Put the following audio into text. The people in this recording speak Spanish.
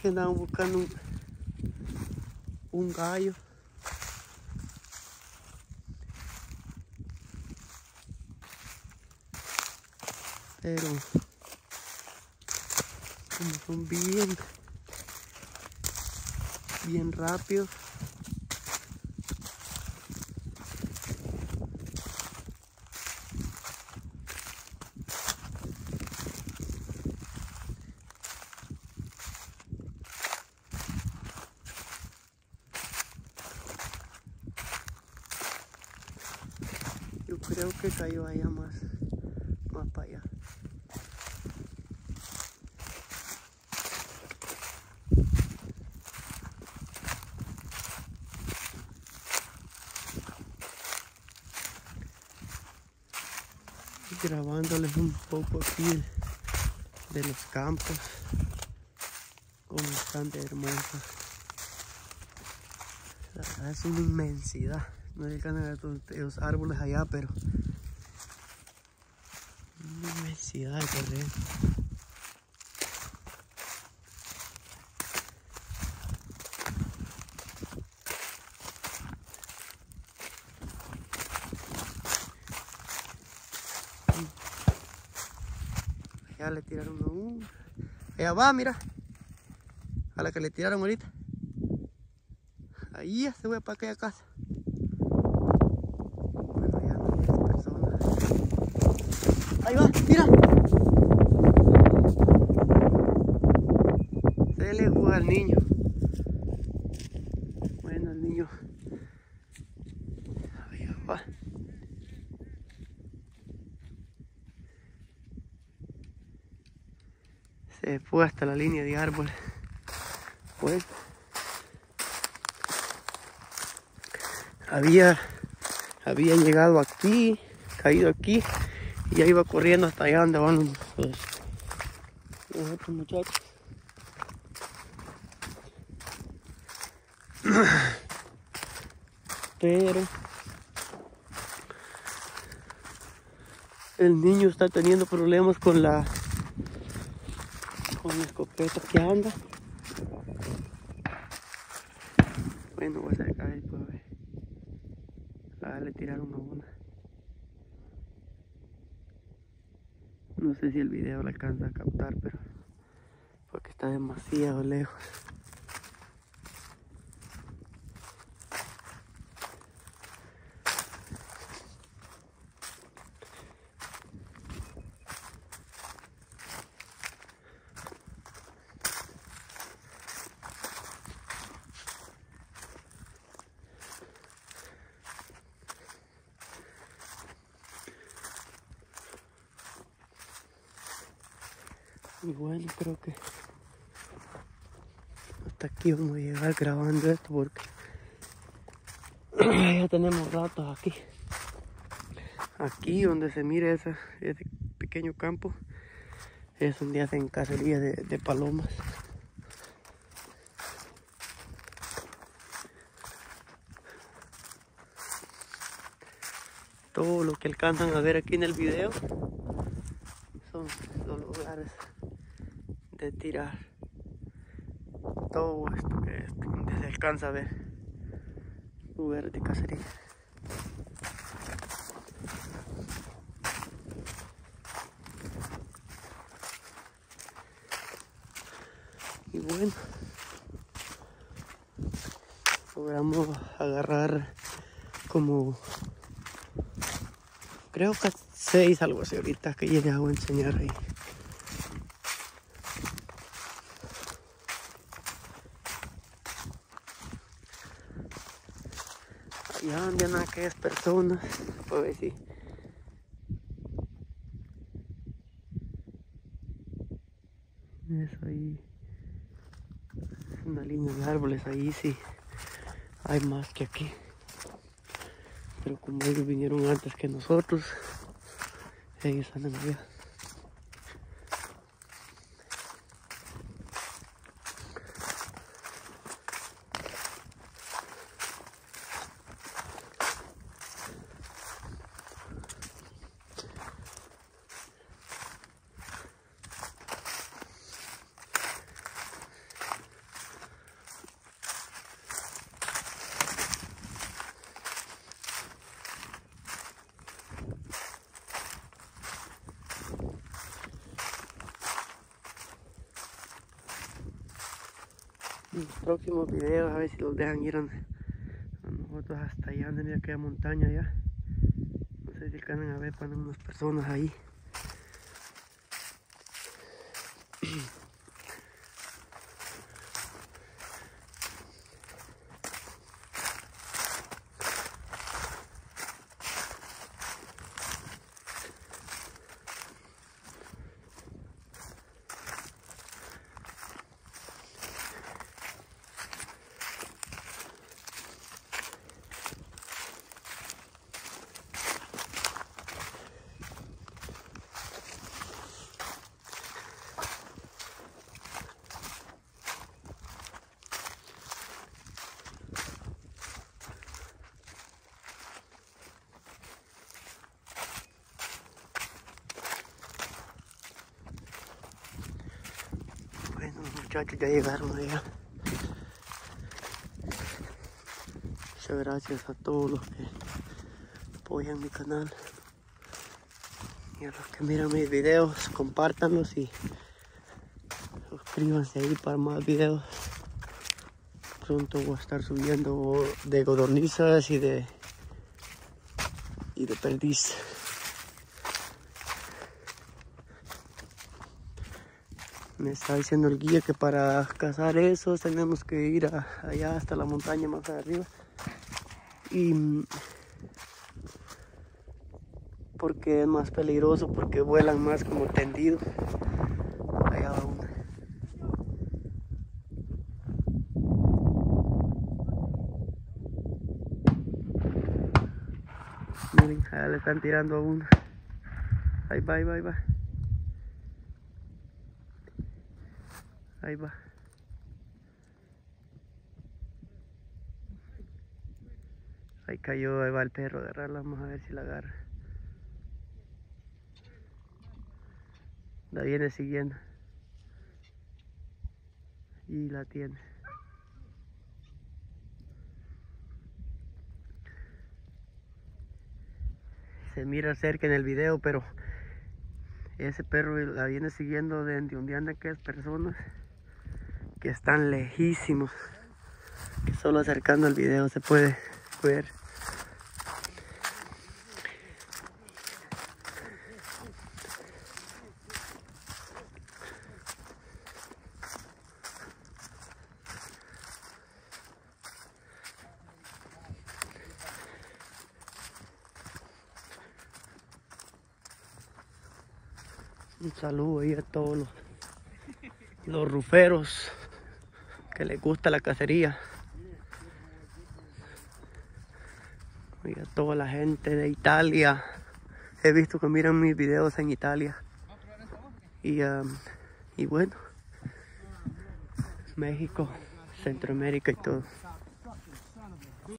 que andaban buscando un, un gallo. Pero como son bien, bien rápidos. Creo que cayó allá más, más para allá. grabándoles un poco aquí de, los campos como están de hermosos la verdad es una inmensidad no llegan a los árboles allá pero una inmensidad de terreno Ya le tiraron a uno. Allá va, mira. A la que le tiraron ahorita. Ahí ya se fue para aquella casa. Bueno, ya no hay personas. Ahí va, mira. Se le juega al niño. Bueno, el niño. Ahí va. se fue hasta la línea de árboles. Pues había, había llegado aquí, caído aquí y ya iba corriendo hasta allá donde van los, los otros muchachos. Pero el niño está teniendo problemas con la con la escopeta que anda. Bueno, voy a sacar ahí pues ver. Ah, le tiraron a una. No sé si el video lo alcanza a captar, pero porque está demasiado lejos. Y bueno, creo que hasta aquí vamos a llegar grabando esto porque ya tenemos ratos aquí. Aquí donde se mira esa, ese pequeño campo es donde hacen cacería de, de palomas. Todo lo que alcanzan a ver aquí en el video son los lugares de tirar todo esto que es se alcanza a ver. Lugares de cacería. Y bueno logramos agarrar como creo que seis algo así ahorita que ya les voy a enseñar ahí allá donde andan aquellas personas pues si. Eso ahí una línea de árboles ahí sí hay más que aquí. Pero como ellos vinieron antes que nosotros ellos andan allá los próximos videos a ver si los dejan ir a, nosotros hasta allá en aquella montaña ya no sé si alcanzan a ver ponen unas personas ahí muchachos ya llegaron allá. Muchas gracias a todos los que apoyan mi canal. Y a los que miran mis videos, compártanlos y suscríbanse ahí para más videos. Pronto voy a estar subiendo de godornizas y de y de perdiz. Me está diciendo el guía que para cazar eso tenemos que ir allá hasta la montaña más arriba. Y porque es más peligroso porque vuelan más como tendidos allá va una miren allá le están tirando a una ahí va ahí va ahí va Ahí va. Ahí cayó, ahí va el perro agarrarla, vamos a ver si la agarra. La viene siguiendo. Y la tiene. Se mira cerca en el video, pero ese perro la viene siguiendo de donde andan aquellas personas están lejísimos que solo acercando el video se puede ver. Un saludo ahí a todos los, los ruferos que les gusta la cacería. Y a toda la gente de Italia. He visto que miran mis videos en Italia. Y, um, y bueno, México, Centroamérica y todo.